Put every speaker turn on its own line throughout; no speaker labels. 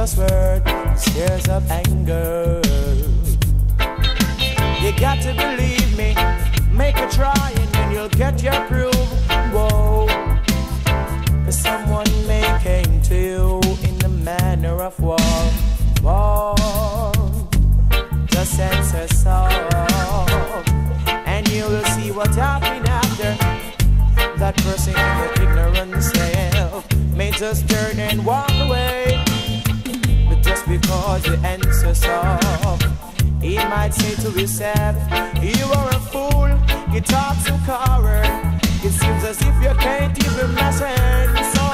Grievous word stirs up anger. You got to believe me, make a try and then you'll get your proof. Whoa, someone may came to you in the manner of war, war. Just answer soft, and you will see what happened after. That person in the ignorant self may just turn and walk away, just because the answer soft. He might say to himself, You are a fool, you talk so coward. It seems as if you can't even listen. So,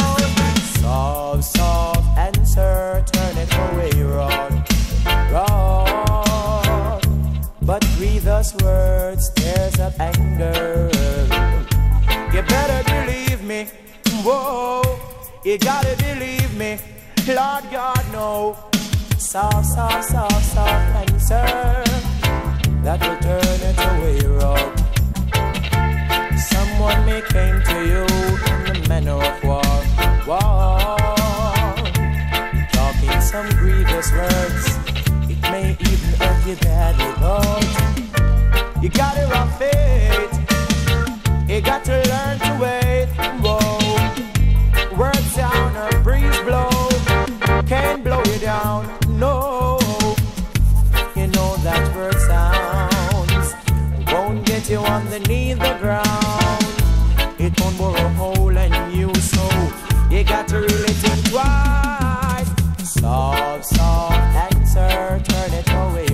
soft, soft answer, turn it away, run, run. But grievous words stirs up anger. You better believe me, whoa, you gotta believe me, Lord God, no soft, soft, soft, soft answer that will turn it away wrong. Someone may came to you in the manner of war, war, talking some grievous words. It may even hurt you badly, but you gotta rough it. You got to learn to wait. Turn it away.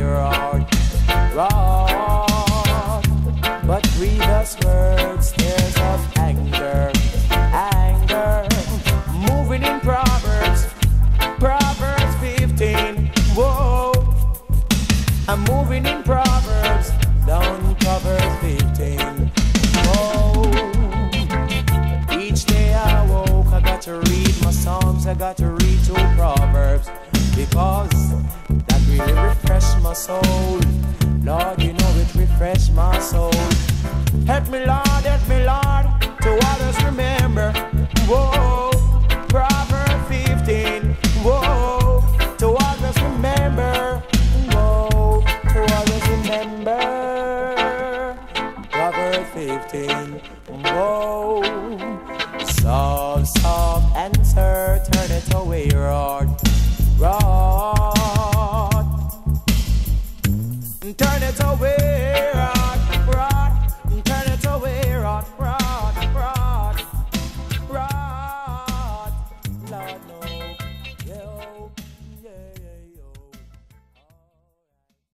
But grievous words, of anger, anger. Moving in Proverbs, Proverbs 15. Whoa, I'm moving in Proverbs, read my psalms, I got to read two proverbs because that really refresh my soul. Lord, you know it refresh my soul. Help me, Lord, help me, Lord, to always remember. Whoa, Proverbs 15. Whoa, to always remember. Whoa, to always remember. Proverbs 15. Whoa. Soft, soft answer, turn it away wrong.